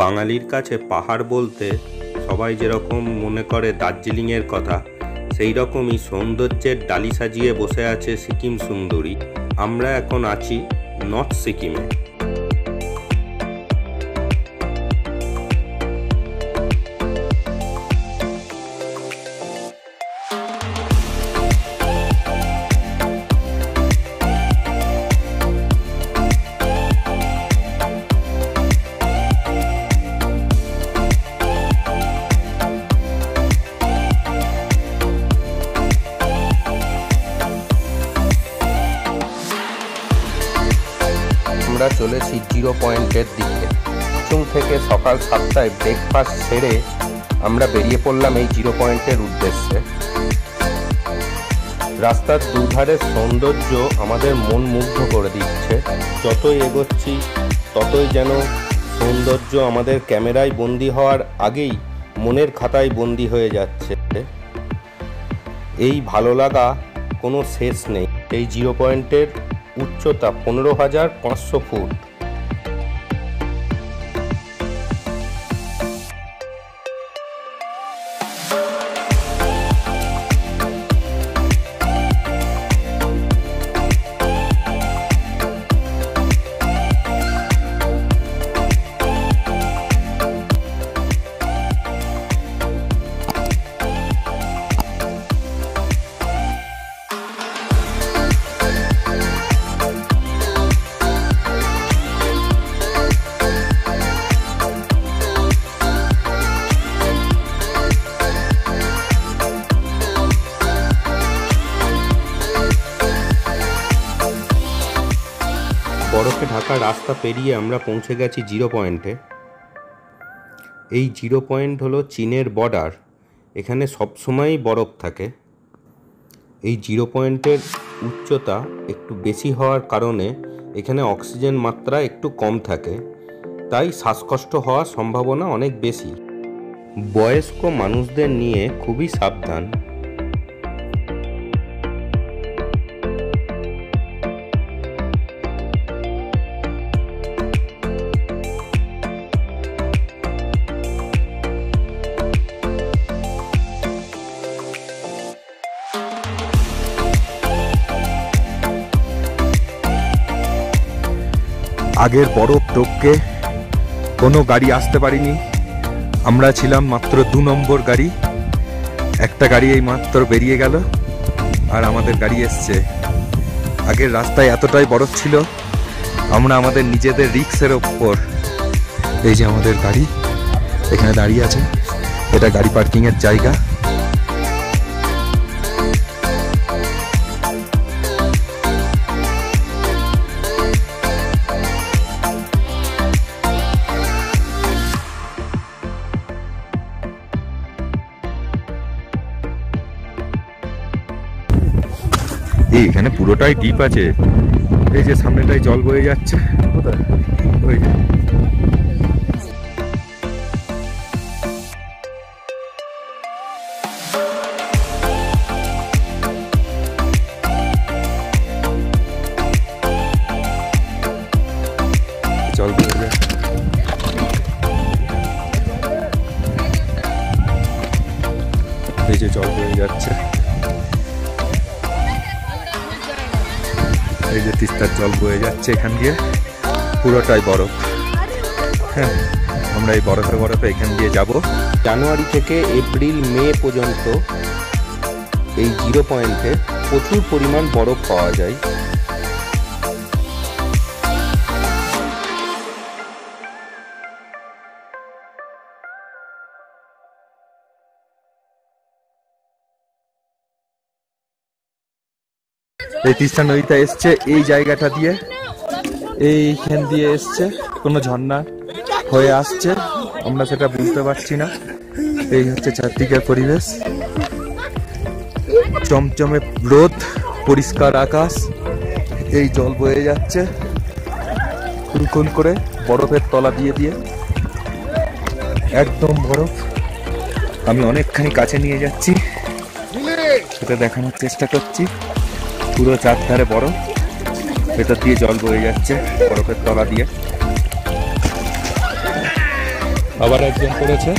বাঙালির কাছে পাহাড় বলতে সবাই যেরকম মনে করে দার্জিলিংয়ের কথা, সেই রকমই সৌন্দর্যের ডালি সাজিয়ে বসে আছে সিকিম সুন্দরী। আমরা এখন আছি নর্থ সিকিমে। আমরা চলেছি জিরো পয়েন্টের দিকে। চুং থেকে সকাল সাতটায় ব্রেকফাস্ট সেরে আমরা বেরিয়ে পড়লাম এই জিরো পয়েন্টের উদ্দেশ্যে। রাস্তার দুধারের সৌন্দর্য আমাদের মন মুগ্ধ করে দিচ্ছে। যতই এগোচ্ছি, ততই যেন সৌন্দর্য আমাদের ক্যামেরায় বন্দি হওয়ার আগেই মনের খাতায় বন্দি হয়ে যাচ্ছে। এই ভালো লাগা কোনো শেষ নেই। এই জিরো পয়েন্টের উচ্চতা পনেরো হাজার পাঁচশো ফুট। বরফে ঢাকা রাস্তা পেরিয়ে আমরা পৌঁছে গেছি জিরো পয়েন্টে। এই জিরো পয়েন্ট হলো চীনের বর্ডার। এখানে সবসময়ই বরফ থাকে। এই জিরো পয়েন্টের উচ্চতা একটু বেশি হওয়ার কারণে এখানে অক্সিজেন মাত্রা একটু কম থাকে। তাই শ্বাসকষ্ট হওয়ার সম্ভাবনা অনেক বেশি। বয়স্ক মানুষদের নিয়ে খুবই সাবধান। আগের বরফ টপকে কোনো গাড়ি আসতে পারিনি। আমরা ছিলাম মাত্র দু নম্বর গাড়ি। একটা গাড়ি এই মাত্র বেরিয়ে গেল আর আমাদের গাড়ি এসছে। আগের রাস্তায় এতটাই বরফ ছিল, আমরা আমাদের নিজেদের রিক্সের ওপর। এই যে আমাদের গাড়ি, এখানে দাঁড়িয়ে আছে। এটা গাড়ি পার্কিংয়ের জায়গা। এখানে পুরোটাই ডিপ আছে। এই যে সামনেটাই জল বয়ে যাচ্ছে। জল বয়ে যায় এই জল বয়ে যাচ্ছে। এই যে তিস্তার জল বয়ে যাচ্ছে এখান দিয়ে, পুরোটাই বরফ। হ্যাঁ আমরা এই বরফে বরফে এখান দিয়ে যাব। জানুয়ারি থেকে এপ্রিল, মে পর্যন্ত এই জিরো পয়েন্টে প্রচুর পরিমাণ বরফ পাওয়া যায়। এই তিস্তা নদীটা এসছে, এই জায়গাটা দিয়ে এইখান দিয়ে এসছে, কোনো ঝর্ণা হয়ে আসছে, আমরা সেটা বুঝতে পারছি না। এই হচ্ছে চারদিকের পরিবেশ। চমচমে রোদ, পরিষ্কার আকাশ, এই জল বয়ে যাচ্ছে খুন করে, বরফের তলা দিয়ে দিয়ে। একদম বরফ। আমি অনেকখানি কাছে নিয়ে যাচ্ছি। সেটা দেখানোর চেষ্টা করছি। পুরো চারধারে বরফ ভেতর দিয়ে জল বয়ে যাচ্ছে বরফের তলা দিয়ে। আবার একজন পড়েছে